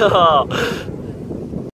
Ha ha!